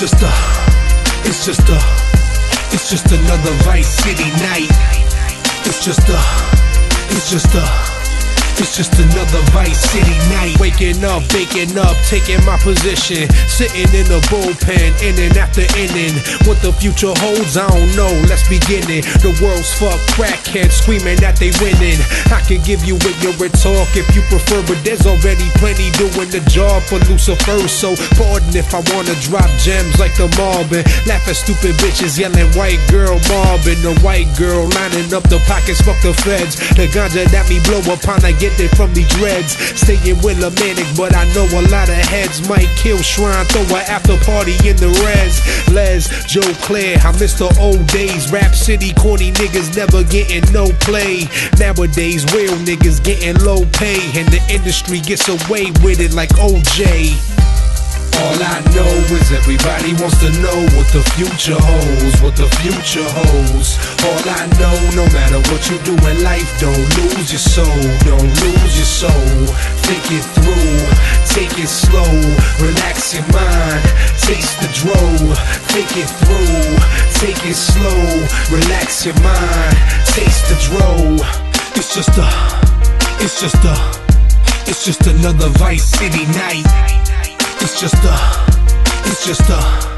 just a, it's just a, it's just another Vice City night. It's just a, it's just a. It's just another Vice City night. Waking up, baking up, taking my position. Sitting in the bullpen, inning after inning. What the future holds, I don't know. Let's begin it. The world's fuck crackheads screaming that they winning. I can give you ignorant talk if you prefer, but there's already plenty doing the job for Lucifer. So pardon if I wanna drop gems like the Marvin. Laugh at stupid bitches yelling white girl Marvin. The white girl lining up the pockets, fuck the feds. The ganja that me blow upon I get it from the dreads. Staying with a manic, but I know a lot of heads might kill Shrine. Throw an after party in the res. Les, Joe Clair, I miss the old days. Rap City, corny niggas never getting no play. Nowadays, real niggas getting low pay, and the industry gets away with it like OJ. All I know is everybody wants to know what the future holds, what the future holds. All I know, no matter what you do in life, don't lose your soul, don't lose your soul. Think it through, take it slow, relax your mind, taste the dro. Think it through, take it slow, relax your mind, taste the dro. It's just a, it's just a, it's just another Vice City night. Just a, it's just a.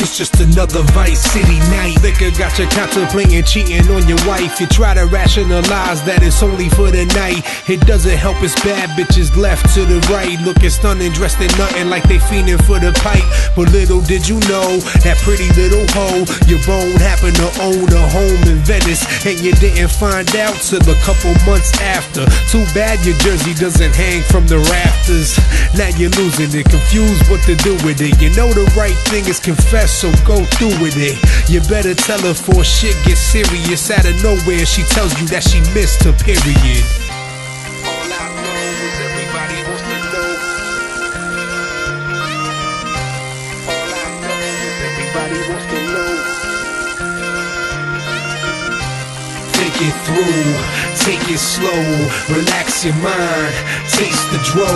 It's just another Vice City night. Liquor got you contemplating cheating on your wife. You try to rationalize that it's only for the night. It doesn't help it's bad bitches left to the right. Looking stunning, dressed in nothing like they fiending for the pipe. But little did you know that pretty little hoe, your bone happened to own a home in Venice. And you didn't find out till a couple months after. Too bad your jersey doesn't hang from the rafters. Now you're losing it, confused what to do with it. You know the right thing is confess so go through with it. You better tell her for shit gets serious. Out of nowhere, she tells you that she missed her period. It through, take it slow, relax your mind, taste the dro.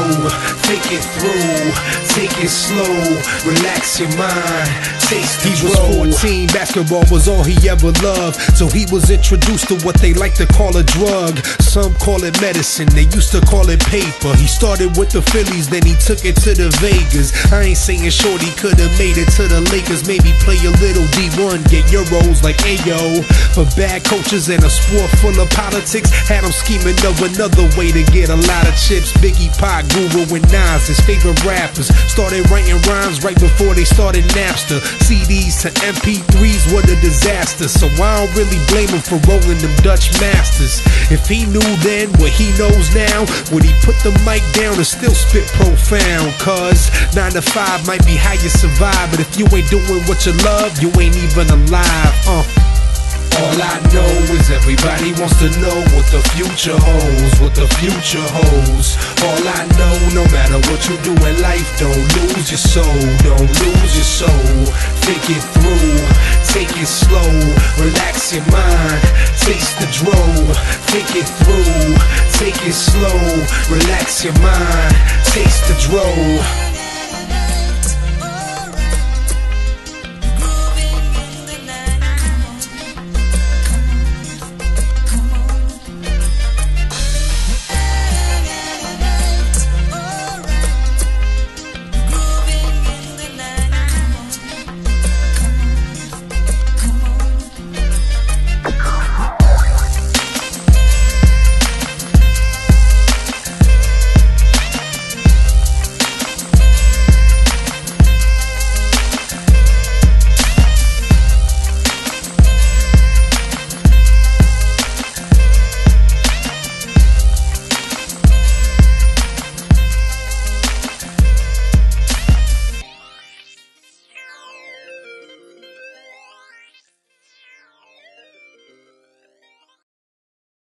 Think it through, take it slow, relax your mind, taste the He was 14, basketball was all he ever loved. So he was introduced to what they like to call a drug. Some call it medicine, they used to call it paper. He started with the Phillies, then he took it to the Vegas. I ain't saying Shorty could've made it to the Lakers, maybe play a little D1, get euros like Ayo. For bad coaches and a sport full of politics, had him scheming of another way to get a lot of chips. Biggie, Pac, Guru, and Nas, his favorite rappers, started writing rhymes right before they started Napster. CDs to MP3s, what a disaster. So I don't really blame him for rolling them Dutch masters. If he knew then what he knows now, would he put the mic down and still spit profound? Cause 9 to 5 might be how you survive, but if you ain't doing what you love, you ain't even alive. Uh. All I know is everybody wants to know what the future holds, what the future holds. All I know, no matter what you do in life, don't lose your soul, don't lose your soul. Think it through, take it slow, relax your mind, taste the dro. Think it through, take it slow, relax your mind, taste the dro.